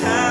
time.